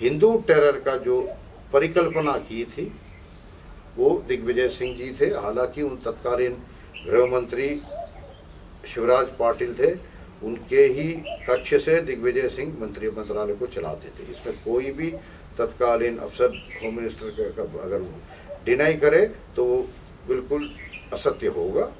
Hindu terror का जो परिकल्पना की थी, वो दिग्विजय सिंह जी थे। हालाँकि उन तत्कालीन गृह मंत्री शिवराज पाटिल थे। उनके ही कक्ष से दिग्विजय सिंह मंत्री मंत्रालय को चलाते थे। इसमें कोई भी तत्कालीन अफसर होम मिनिस्टर का अगर डिनाई करे तो वो बिल्कुल असत्य होगा।